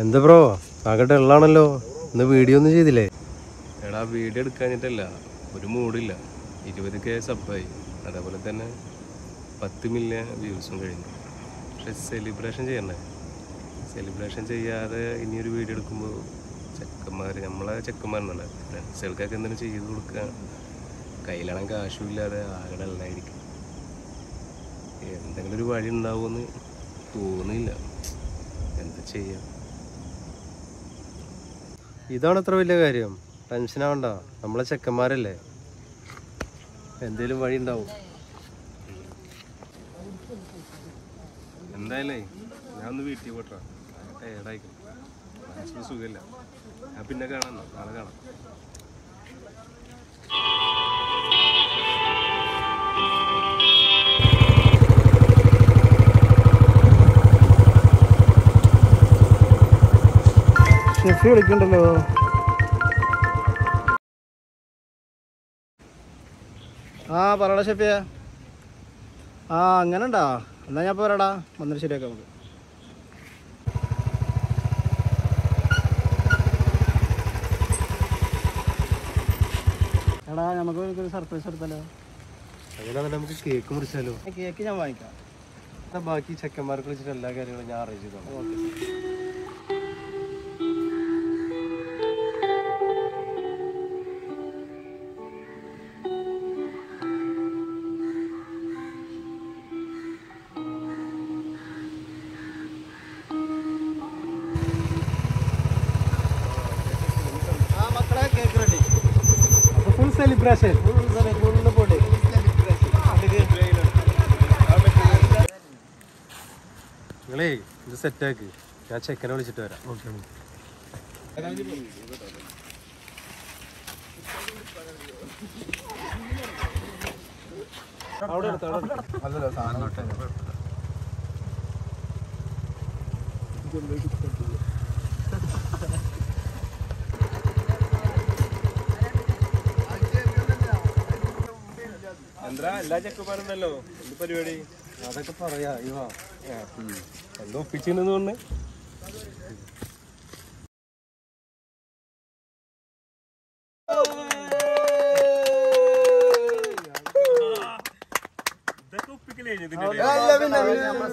എന്താ ബ്രോ? ആകട്ടെ ഉള്ളാണല്ലോ. ഇന്ന് വീഡിയോ ഒന്നും ചെയ്തില്ലേ? എടാ വീഡിയോ എടുക്കാനിട്ടല്ല ഒരു മൂടില്ല ഇരുപത് കെ സബ്ബായി അതേപോലെ തന്നെ പത്ത് മില്യൺ വ്യൂസും കഴിഞ്ഞു. പക്ഷെ സെലിബ്രേഷൻ ചെയ്യണ്ടേ? സെലിബ്രേഷൻ ചെയ്യാതെ ഇനിയൊരു വീഡിയോ എടുക്കുമ്പോൾ ചെക്കന്മാർ നമ്മളെ ചെക്കന്മാരെന്നല്ല ഫ്രണ്ട്സുകൾക്കൊക്കെ എന്തെങ്കിലും ചെയ്ത് കൊടുക്കുക കയ്യിലാണെങ്കിൽ കാശും ഇല്ലാതെ ആകെ എന്തെങ്കിലും ഒരു വഴി ഉണ്ടാവുമെന്ന് തോന്നുന്നില്ല. എന്താ ചെയ്യാം? ഇതാണ് അത്ര വലിയ കാര്യം. ടെൻഷൻ ആവണ്ട. നമ്മളെ ചെക്കന്മാരല്ലേ? എന്തേലും വഴി ഉണ്ടാവും. എന്തായാലേ ഞാൻ ഒന്ന് വീട്ടിൽ പോട്ടാ. ടയർഡായിക്കും മനസ്സിന് സുഖമില്ല. ഞാൻ പിന്നെ കാണാം നാളെ കാണാം. ഷെഫി വിളിക്കണ്ടല്ലോ. ആ പറയടാ ഷെഫിയ. ആ അങ്ങനെ ഉണ്ടാ എന്നാ ഞാൻ പോരാടാ. വന്നിട്ട് ശരിയാക്കാം നമുക്ക്. എടാ നമുക്ക് ഒരു സർപ്രൈസ് എടുത്തല്ലോ അങ്ങനെ നമുക്ക് കേക്ക് മുറിച്ചാലോ? കേക്ക് ഞാൻ വാങ്ങിക്കാം. ബാക്കി ചെക്കന്മാർക്ക് വിളിച്ചിട്ട് എല്ലാ കാര്യങ്ങളും ഞാൻ അറേഞ്ച് ചെയ്തോളാം. ആ പൊടി നിങ്ങളേ ഇത് സെറ്റാക്ക് ഞാൻ ചെക്കനെ വിളിച്ചിട്ട് വരാം. ഓക്കെ എന്താ എല്ലാ ചെക്കന്മാരുണ്ടല്ലോ എന്ത് പരിപാടി? അതൊക്കെ പറയാ ഇവാ എന്തോ ഒപ്പിച്ചിരുന്നു ഇതിന്റെ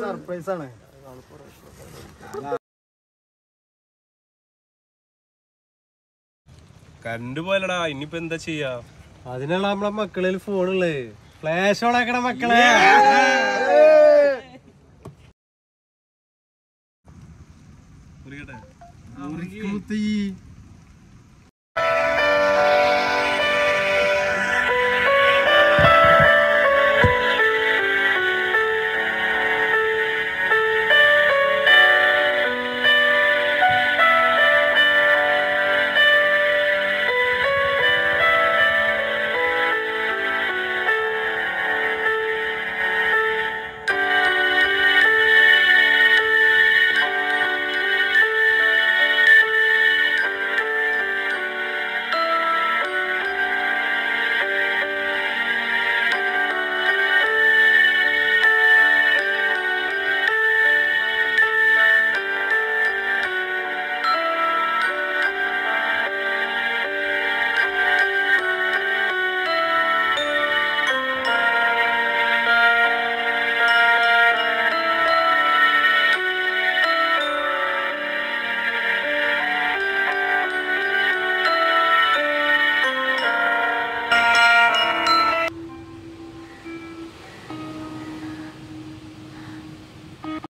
സർപ്രൈസ് ആണ്. ഇനിയിപ്പോ എന്താ ചെയ്യാ? അതിനുള്ള നമ്മളെ മക്കളിൽ ഫോണുള്ളത് ഫ്ലാഷ് ഓൺ ആക്കണ മക്കളെ മുറിക്കട്ടെ മുത്തി